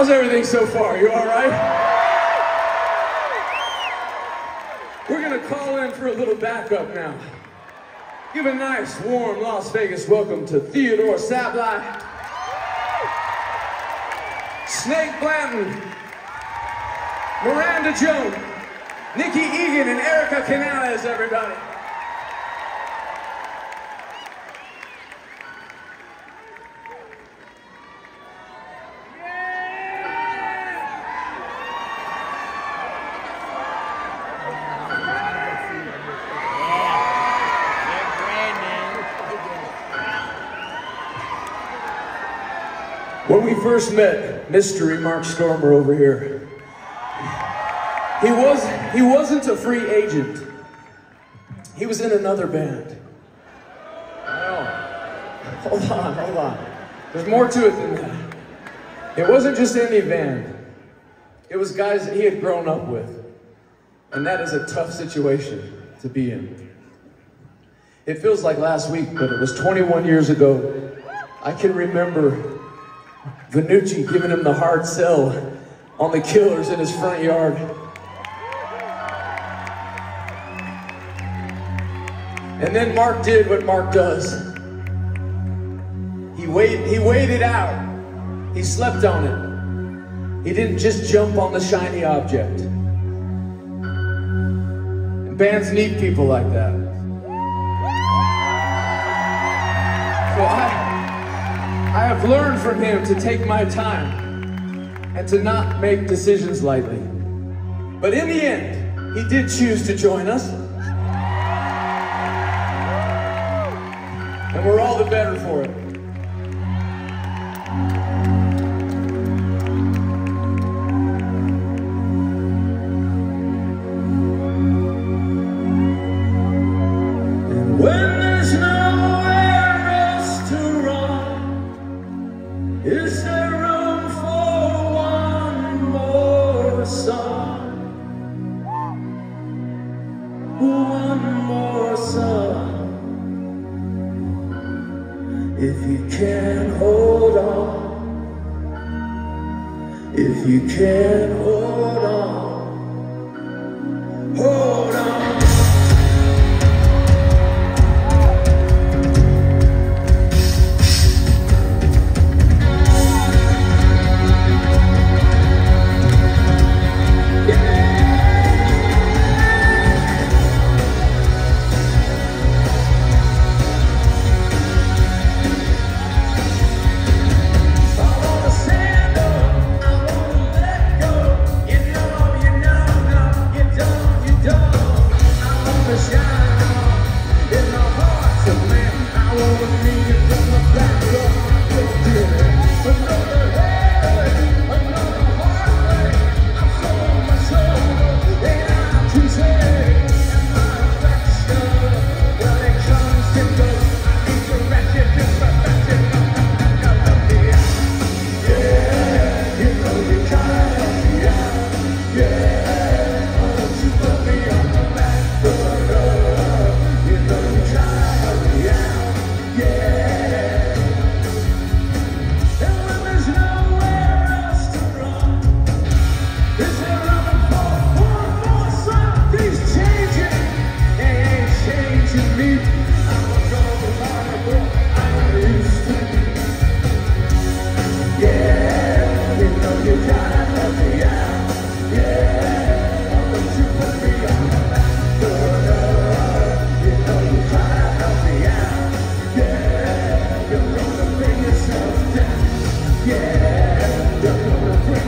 How's everything so far? You all right? We're gonna call in for a little backup now. Give a nice, warm Las Vegas welcome to Theodore Sablay, Snake Blanton, Miranda Jones, Nikki Egan, and Erica Canales, everybody. When we first met, mystery Mark Stoermer over here. He was he wasn't a free agent. He was in another band. Hold on, hold on. There's more to it than that. It wasn't just any band. It was guys that he had grown up with. And that is a tough situation to be in. It feels like last week, but it was 21 years ago. I can remember Vannucci giving him the hard sell on the killers in his front yard. And then Mark did what Mark does. He wait, he waited out. He slept on it. He didn't just jump on the shiny object. And bands need people like that. So I I have learned from him to take my time and to not make decisions lightly. But in the end, he did choose to join us. And we're all the better for it. You can hold on,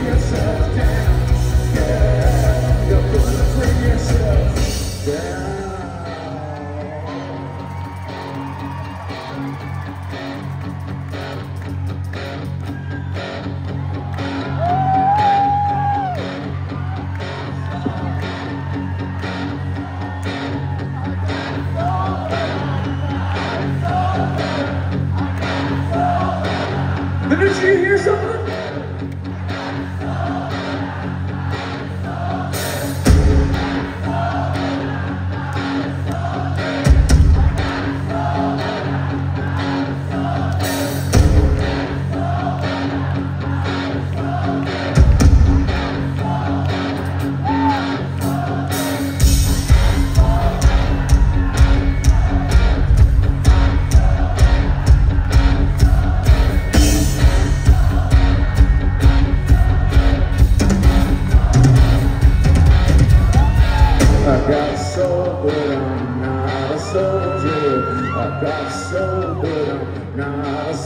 yourself.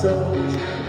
Got